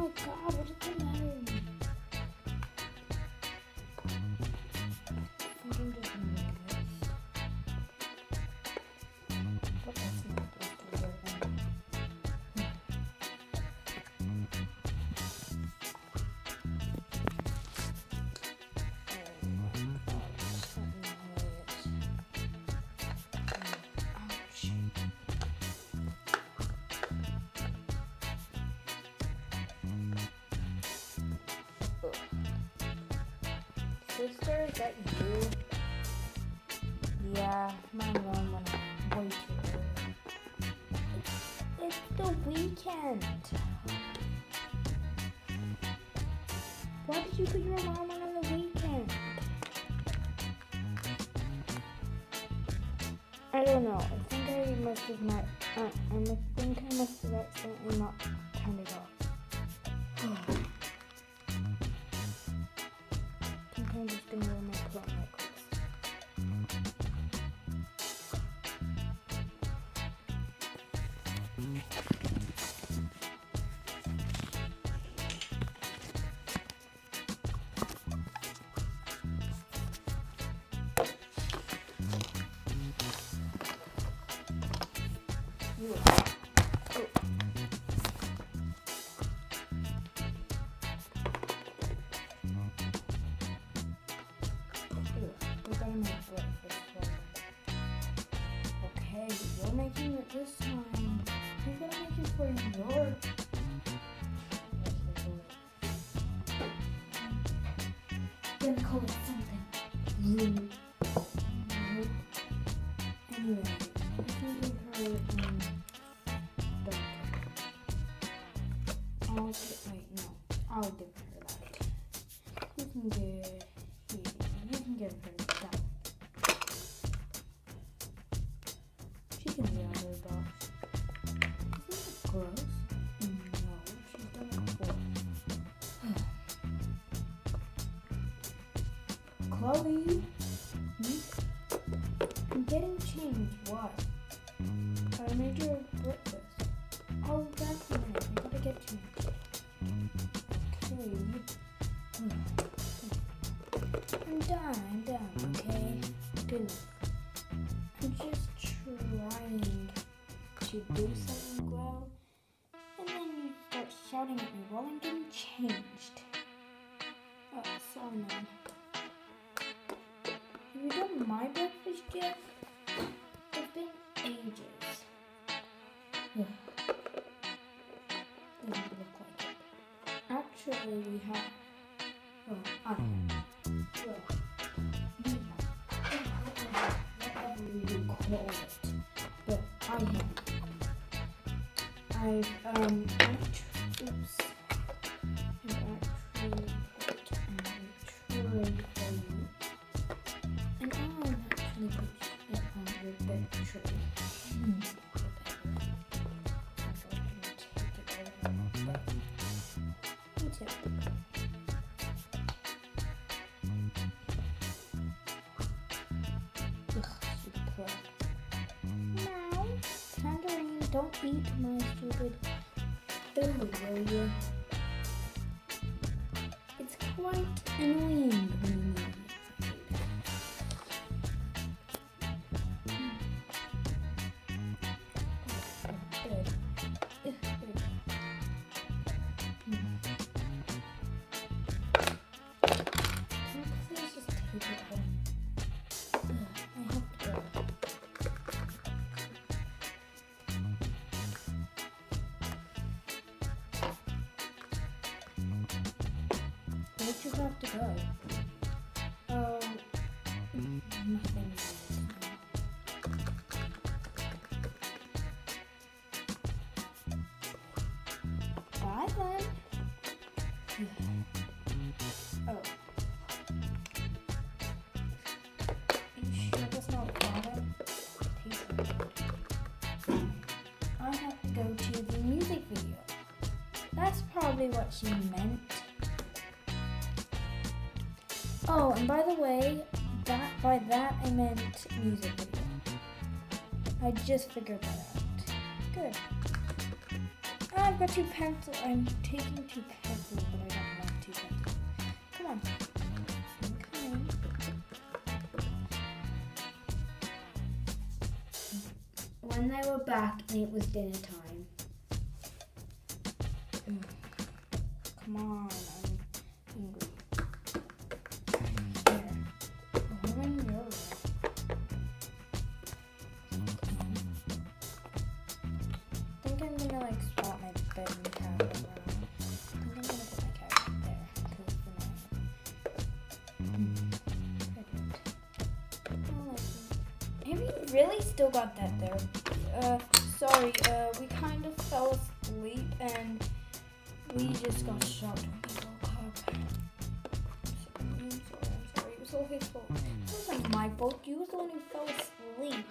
哦，可，我是真的。Sister, is that you? Yeah, my mom went out way too early. It's, it's the weekend. Why did you put your mom on on the weekend? I don't know. I think I must have not. Uh, I must think I must have accidentally not turned it off. Call it something. Rude. Anyway, I can give her um. I'll wait, no. I'll give her that. You can get. You can give her Goodness. I'm just trying to do something well, and then you start shouting at me while I'm getting changed. Oh, so annoying. Have you done my breakfast yet? It's been ages. Ugh. Doesn't look like it. Actually, we have. I've, um, oops. I've actually tray don't eat my stupid food, will you? It's quite annoying have to go? Oh, nothing. Bye then. Oh. You sure that's not. I have to go to the music video. That's probably what she meant. Oh, and by the way, that by that I meant music video. I just figured that out. Good. I've got two pencils. I'm taking two pencils, but I don't want two pencils. Come on. I'm. When they were back and it was dinner time. Ugh. Come on, still got that there? Uh, sorry, uh, we kind of fell asleep and we just got shot I'm sorry, I'm sorry. It was all his fault. It wasn't my fault. You was the one who fell asleep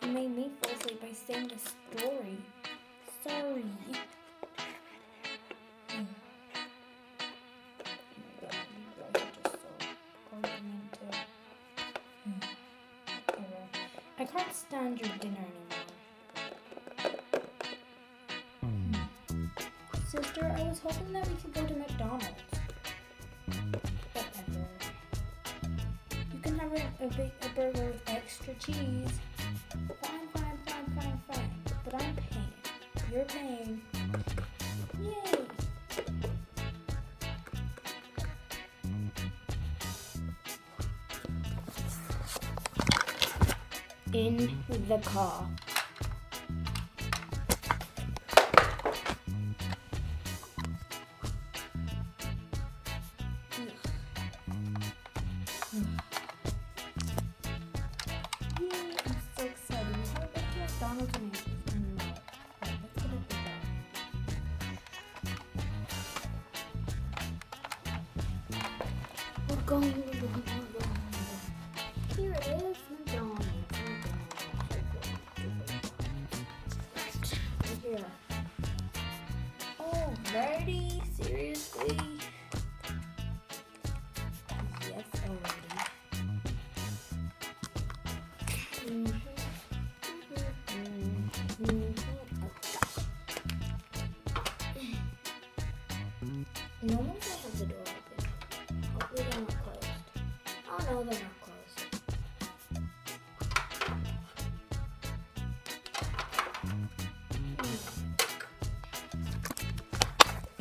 You made me fall asleep by saying the story. Sorry. Stand your dinner anymore. Sister, I was hoping that we could go to McDonald's. Whatever. You can have a, a, big, a burger with extra cheese. Fine, fine, fine, fine, fine. But I'm paying. You're paying. It the We're going, going, going. No one the door open. Hopefully they're not closed. Oh no, they're not closed.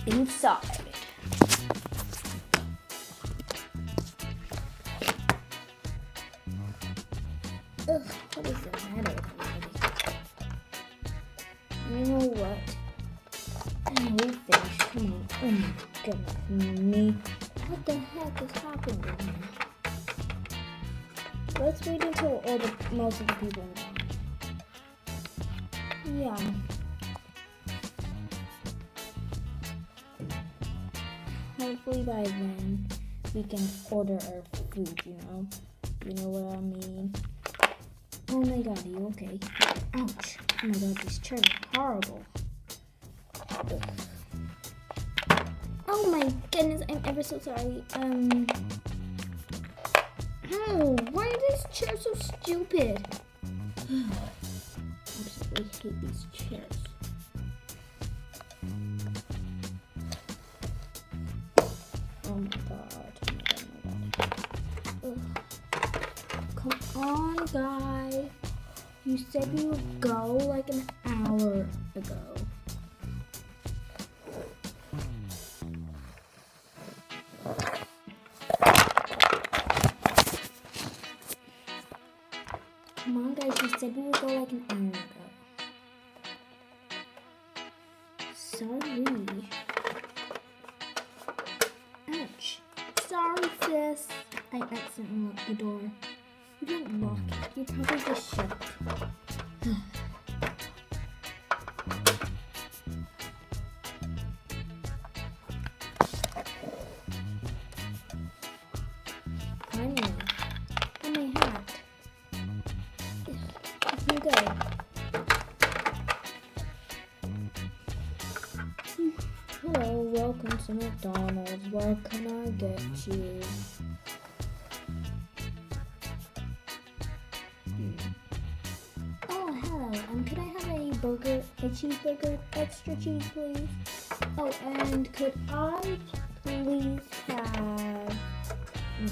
Inside. Ugh, what is the matter? You know what? We finished. Come on. Oh my goodness me. What the heck is happening? Let's wait until all the most of the people. Yeah. Hopefully by then we can order our food, you know? You know what I mean? Oh my god, are you okay? Ouch. Oh my god, these chairs are horrible. Oh my goodness, I'm ever so sorry. Um. Oh, why are these chairs so stupid? I Absolutely hate these chairs. Oh my god. Oh my god, oh. Come on, guy. You said you would go like an hour ago. Come on, guys. You said we would go like an hour ago. Sorry. Ouch. Sorry, sis. I accidentally locked the door. You didn't lock it. You probably just shut What can I get you? Oh, hello. Um, could I have a burger, a cheeseburger, extra cheese, please. Oh, and could I please have? Hmm.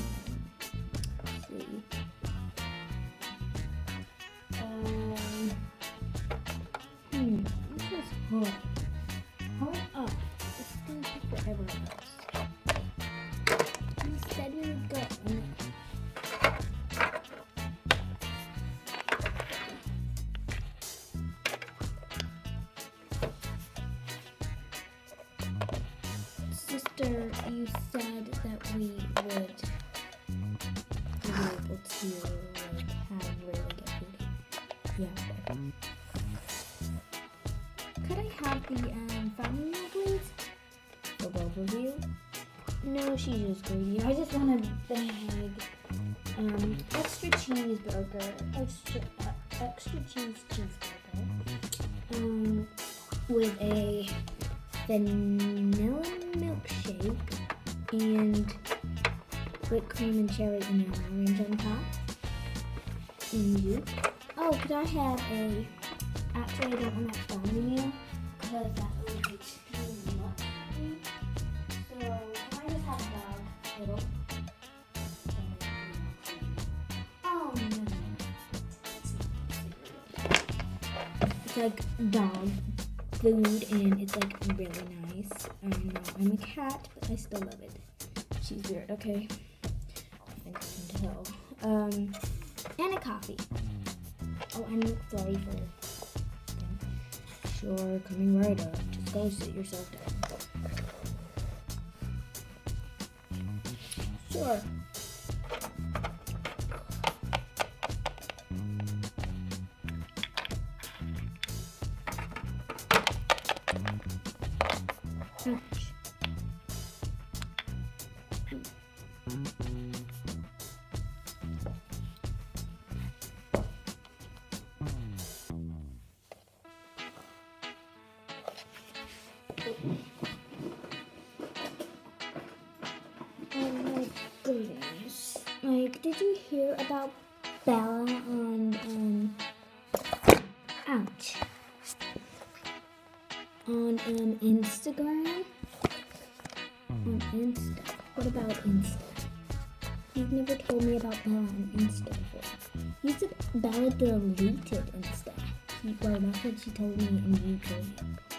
Um. Hmm. This is hard. Hold up. Is gonna take forever. You said we would go. Sister, you said that we would be able to like have really good food. Yeah. Could I have the um, family meal, please? Of you? No, she's just greedy. I just want a bag. um, extra cheeseburger, extra, uh, extra cheese cheeseburger, um, with a vanilla milkshake and whipped cream and cherry and an orange on top. And you? Oh, could I have a? Actually, I don't want that family meal because like dog food and it's like really nice. Um, no, I'm a cat, but I still love it. She's weird, okay? I think I can tell. Um, and a coffee. Oh, and sorry for. Sure, coming right up. Just go sit yourself down. Sure. Like, did you hear about Bella on, um, ouch. On, um, Instagram? On Insta. What about Insta? You've never told me about Bella on Insta before. You said Bella deleted Insta. Well, that's what she told me and you told me.